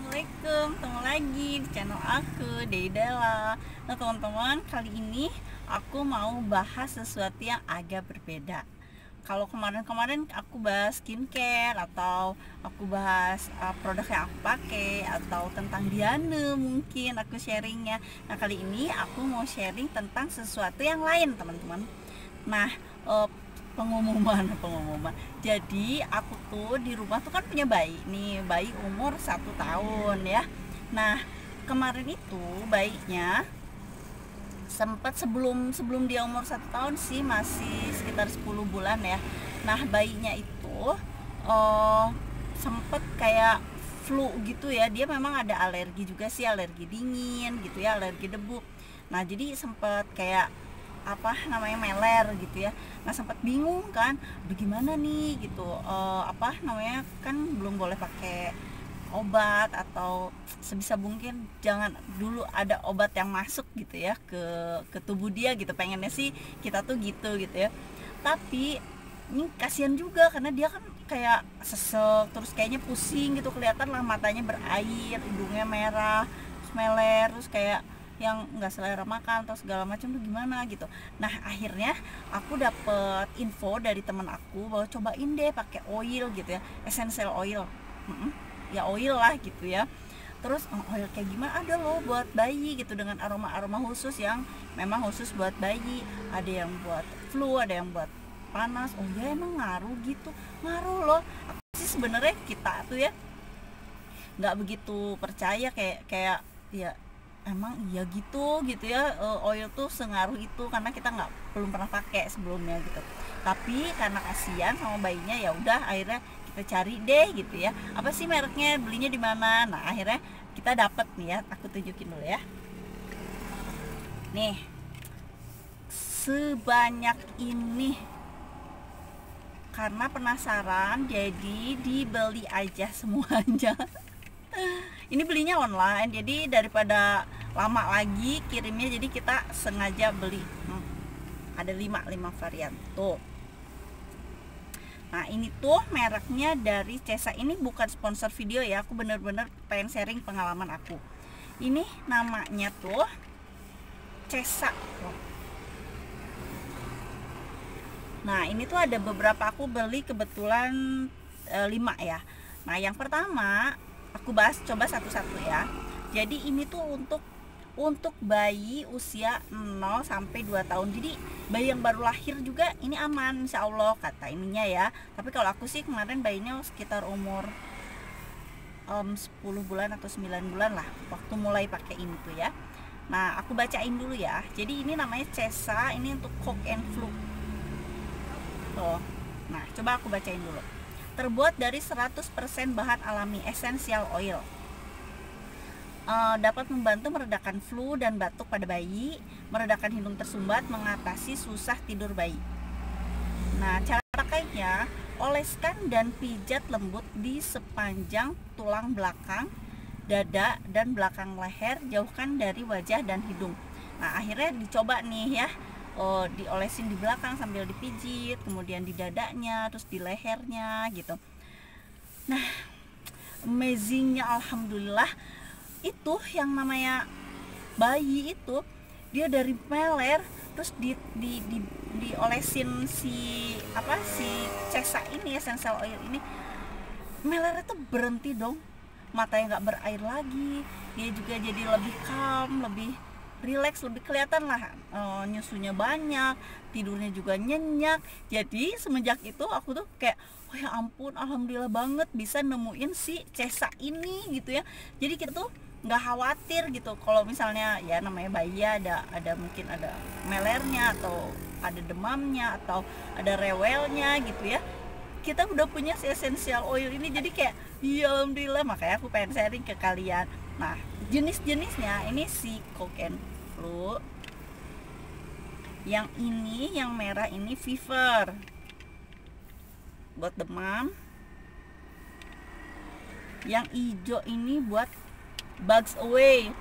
Assalamualaikum, ketemu lagi di channel aku, Deidela. Nah teman-teman, kali ini aku mau bahas sesuatu yang agak berbeda. Kalau kemarin-kemarin aku bahas skincare Atau aku bahas uh, produk yang aku pakai Atau tentang Diana mungkin aku sharingnya. Nah kali ini aku mau sharing tentang sesuatu yang lain teman-teman. Nah, uh, pengumuman pengumuman. Jadi aku tuh di rumah tuh kan punya bayi nih bayi umur satu tahun ya. Nah kemarin itu bayinya sempat sebelum sebelum dia umur satu tahun sih masih sekitar 10 bulan ya. Nah bayinya itu uh, sempet kayak flu gitu ya. Dia memang ada alergi juga sih alergi dingin gitu ya alergi debu. Nah jadi sempet kayak apa namanya meler gitu ya. Nah sempat bingung kan bagaimana nih? gitu. Uh, apa namanya kan belum boleh pakai obat atau sebisa mungkin jangan dulu ada obat yang masuk gitu ya ke ke tubuh dia gitu. Pengennya sih kita tuh gitu gitu ya. Tapi ini kasihan juga karena dia kan kayak sesek terus kayaknya pusing gitu kelihatan lah matanya berair hidungnya merah terus meler terus kayak yang nggak selera makan atau segala macam tuh gimana gitu. Nah akhirnya aku dapet info dari teman aku bahwa cobain deh pakai oil gitu ya essential oil. Mm ya oil lah gitu ya. Terus oh, oil kayak gimana? Ada loh buat bayi gitu dengan aroma aroma khusus yang memang khusus buat bayi. Ada yang buat flu ada yang buat panas. Oh ya emang ngaruh gitu. Ngaruh loh. Aku sih sebenarnya kita tuh ya nggak begitu percaya kayak kayak ya emang iya gitu gitu ya uh, oil tuh sengaruh itu karena kita nggak belum pernah pakai sebelumnya gitu. Tapi karena kasihan sama bayinya ya udah akhirnya kita cari deh gitu ya. Apa sih mereknya belinya di mana? Nah akhirnya kita dapat nih ya aku tunjukin dulu ya. Nih sebanyak ini. Karena penasaran jadi dibeli aja semuanya ini belinya online jadi daripada lama lagi kirimnya jadi kita sengaja beli. Hmm, ada 5 5 varian tuh. Nah ini tuh mereknya dari Cesa. Ini bukan sponsor video ya Aku bener-bener pengen sharing pengalaman aku. Ini namanya tuh Cesa. Nah ini tuh ada beberapa aku beli kebetulan e, 5 ya. Nah yang pertama aku bahas coba satu-satu ya. Jadi ini tuh untuk untuk bayi usia 0 sampai 2 tahun. Jadi bayi yang baru lahir juga ini aman insya Allah kata ininya ya. Tapi kalau aku sih kemarin bayinya sekitar umur um, 10 bulan atau 9 bulan lah waktu mulai pakai ini tuh ya. Nah aku bacain dulu ya. Jadi ini namanya Cesa ini untuk coke and flu. Tuh. Nah coba aku bacain dulu terbuat dari 100% bahan alami essential oil. Uh, dapat membantu meredakan flu dan batuk pada bayi, meredakan hidung tersumbat, mengatasi susah tidur bayi. Nah, cara pakainya, oleskan dan pijat lembut di sepanjang tulang belakang, dada dan belakang leher, jauhkan dari wajah dan hidung. Nah, akhirnya dicoba nih ya oh, diolesin di belakang sambil dipijit kemudian di dadanya terus di lehernya gitu. Nah amazingnya alhamdulillah itu yang namanya bayi itu dia dari meler terus di di di diolesin si apa si cesa ini essential oil ini meler itu berhenti dong. Matanya nggak berair lagi dia juga jadi lebih calm lebih relax lebih kelihatan lah e, nyusunya banyak tidurnya juga nyenyak. Jadi semenjak itu aku tuh kayak oh ya ampun alhamdulillah banget bisa nemuin si Cesa ini gitu ya. Jadi kita tuh nggak khawatir gitu kalau misalnya ya namanya bayi ada ada mungkin ada melernya atau ada demamnya atau ada rewelnya gitu ya. Kita udah punya si essential oil ini jadi kayak ya alhamdulillah. Makanya aku pengen sharing ke kalian nah jenis-jenisnya ini si koken flu. Yang ini yang merah ini fever. Buat demam. Yang hijau ini buat bugs away.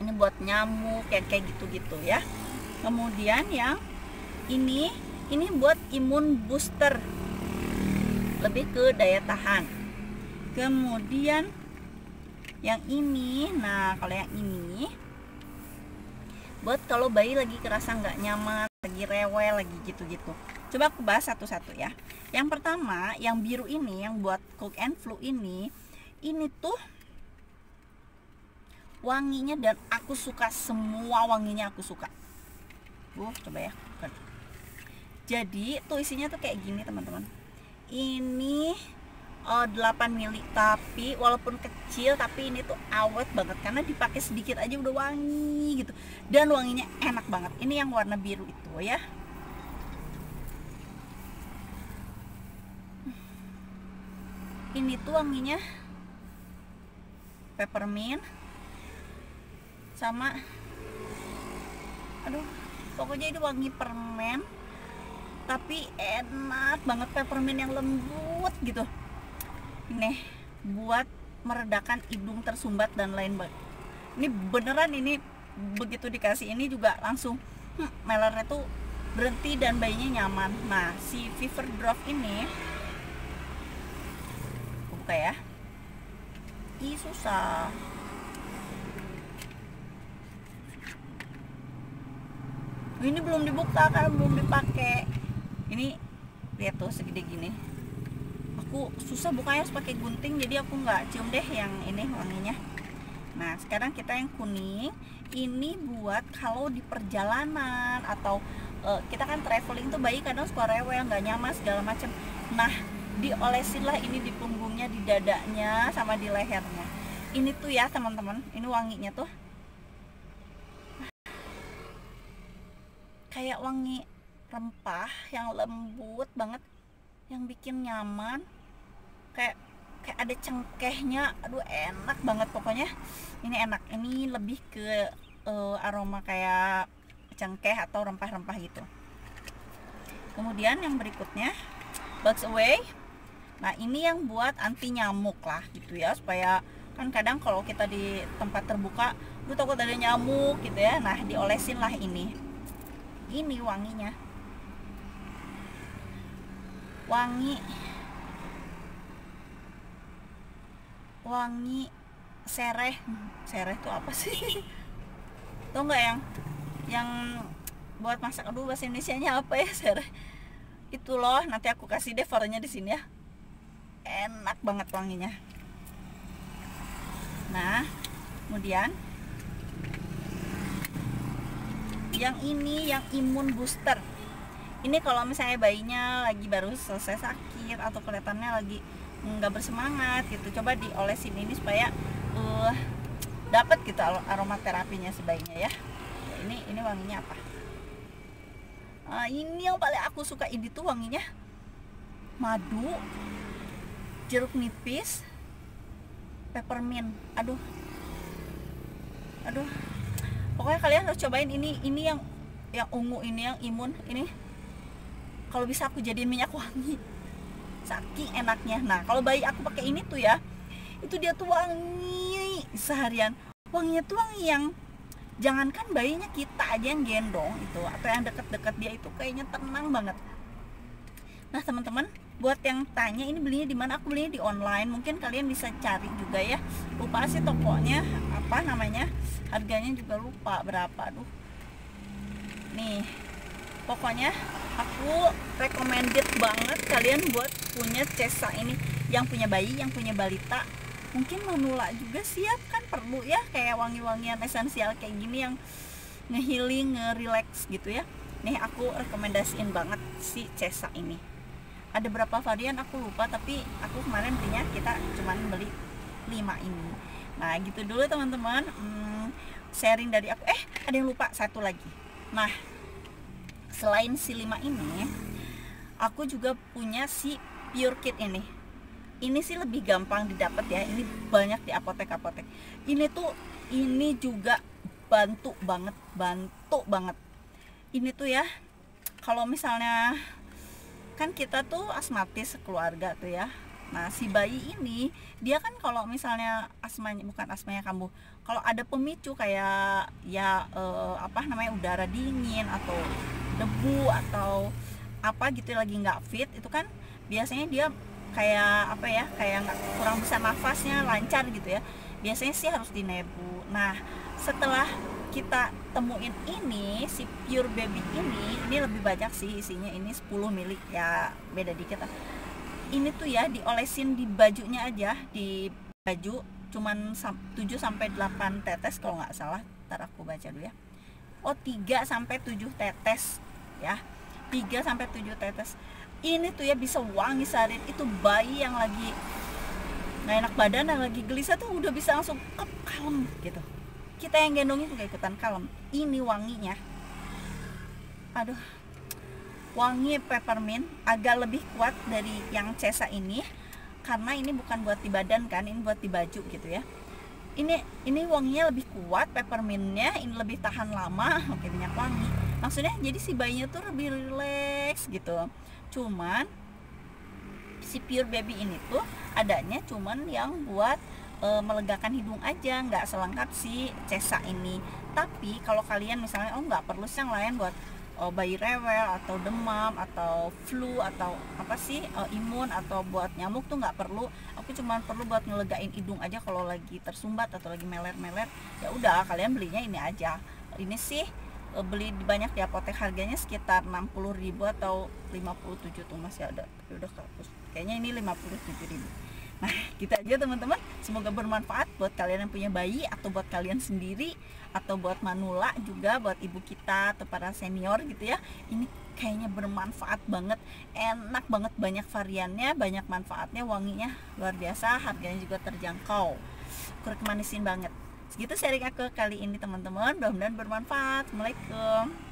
Ini buat nyamuk kayak kayak gitu-gitu ya. Kemudian yang ini ini buat imun booster. Lebih ke daya tahan. Kemudian yang ini nah kalau yang ini buat kalau bayi lagi kerasa nggak nyaman lagi rewel lagi gitu-gitu. Coba aku bahas satu-satu ya. Yang pertama yang biru ini yang buat cook and flu ini ini tuh wanginya dan aku suka semua wanginya aku suka. Uh coba ya jadi tuh isinya tuh kayak gini teman-teman. Ini oh, 8 mili tapi walaupun kecil tapi ini tuh awet banget karena dipakai sedikit aja udah wangi gitu. Dan wanginya enak banget. Ini yang warna biru itu ya. Ini tuh wanginya peppermint sama aduh pokoknya ini wangi permen tapi enak banget peppermint yang lembut gitu nih buat meredakan hidung tersumbat dan lain lain ini beneran ini begitu dikasih ini juga langsung hmm, melernya tuh berhenti dan bayinya nyaman. Nah si fever drop ini buka ya. Ih susah. Ini belum dibuka kan belum dipakai. Ini lihat tuh segede gini aku susah bukanya harus pakai gunting jadi aku nggak cium deh yang ini wanginya. Nah sekarang kita yang kuning ini buat kalau di perjalanan atau uh, kita kan traveling tuh bayi kadang suka rewel nggak nyaman segala macam nah diolesin lah ini di punggungnya di dadanya sama di lehernya. Ini tuh ya teman-teman ini wanginya tuh. Kayak wangi rempah yang lembut banget yang bikin nyaman kayak kayak ada cengkehnya. Aduh enak banget pokoknya. Ini enak. Ini lebih ke uh, aroma kayak cengkeh atau rempah-rempah gitu. Kemudian yang berikutnya bugs away. Nah ini yang buat anti nyamuk lah gitu ya supaya kan kadang kalau kita di tempat terbuka lu takut ada nyamuk gitu ya. Nah diolesin lah ini. Ini wanginya. Wangi wangi sereh. Sereh itu apa sih? Tau nggak yang yang buat masak aduh bahasa Indonesia nya apa ya sereh? Itu loh nanti aku kasih deh fotonya di sini ya. Enak banget wanginya. Nah kemudian yang ini yang imun booster. Ini kalau misalnya bayinya lagi baru selesai sakit atau kelihatannya lagi nggak bersemangat gitu. Coba diolesin ini supaya uh, dapat gitu aromaterapinya sebaiknya ya. Ini ini wanginya apa? Uh, ini yang paling aku suka ini tuh wanginya madu jeruk nipis peppermint. Aduh. Aduh. Pokoknya kalian harus cobain ini ini yang yang ungu ini yang imun ini. Kalau bisa aku jadiin minyak wangi saking enaknya. Nah kalau bayi aku pakai ini tuh ya itu dia tuh wangi seharian. Wanginya tuh wangi yang jangankan bayinya kita aja yang gendong itu atau yang deket-deket dia itu kayaknya tenang banget. Nah teman-teman buat yang tanya ini belinya di mana aku belinya di online. Mungkin kalian bisa cari juga ya. Lupa sih tokonya apa namanya. Harganya juga lupa berapa aduh. Nih pokoknya aku recommended banget kalian buat punya cesa ini. Yang punya bayi yang punya balita. Mungkin manula juga ya kan perlu ya. Kayak wangi-wangian esensial kayak gini yang ngehealing nge-relax gitu ya. Nih aku rekomendasiin banget si cesa ini. Ada berapa varian aku lupa tapi aku kemarin belinya kita cuman beli 5 ini. Nah gitu dulu teman-teman. Hmm, sharing dari aku. Eh ada yang lupa satu lagi. Nah selain si lima ini aku juga punya si pure kit ini. Ini sih lebih gampang didapat ya ini banyak di apotek-apotek. Ini tuh ini juga bantu banget bantu banget. Ini tuh ya kalau misalnya kan kita tuh asmatis keluarga tuh ya. Nah, si bayi ini dia kan kalau misalnya asmanya bukan asmanya kambuh, kalau ada pemicu kayak ya eh, apa namanya udara dingin atau debu atau apa gitu lagi nggak fit itu kan biasanya dia kayak apa ya kayak nggak kurang bisa nafasnya lancar gitu ya. Biasanya sih harus di nebu. Nah setelah kita temuin ini si pure baby ini ini lebih banyak sih isinya ini 10 mili ya beda dikit lah. Ini tuh ya diolesin di bajunya aja di baju cuman 7 sampai 8 tetes kalau nggak salah ntar aku baca dulu ya oh 3 sampai 7 tetes ya. 3 sampai 7 tetes. Ini tuh ya bisa wangi sehari itu bayi yang lagi nggak enak badan yang lagi gelisah tuh udah bisa langsung kep kalem gitu. Kita yang gendongin juga ikutan kalem. Ini wanginya. Aduh. Wangi peppermint agak lebih kuat dari yang cesa ini. Karena ini bukan buat di badan kan ini buat di baju gitu ya ini ini wanginya lebih kuat peppermintnya ini lebih tahan lama. Oke minyak wangi. Maksudnya jadi si bayinya tuh lebih relax gitu. Cuman si pure baby ini tuh adanya cuman yang buat e, melegakan hidung aja nggak selengkap si cesa ini. Tapi kalau kalian misalnya oh nggak perlu yang lain buat oh, bayi rewel atau demam atau flu atau apa sih oh, imun atau buat nyamuk tuh nggak perlu aku cuma perlu buat ngelegain hidung aja kalau lagi tersumbat atau lagi meler-meler. Ya udah kalian belinya ini aja. Ini sih eh, beli banyak di apotek harganya sekitar 60.000 atau 57 tuh masih ada tapi udah kehapus kayaknya ini 57.000 Nah, kita gitu aja teman-teman. Semoga bermanfaat buat kalian yang punya bayi atau buat kalian sendiri atau buat manula juga buat ibu kita atau para senior gitu ya. Ini kayaknya bermanfaat banget, enak banget banyak variannya, banyak manfaatnya, wanginya luar biasa, harganya juga terjangkau. Kurang manisin banget. Segitu sharing aku kali ini teman-teman. Mudah-mudahan bermanfaat. Assalamualaikum.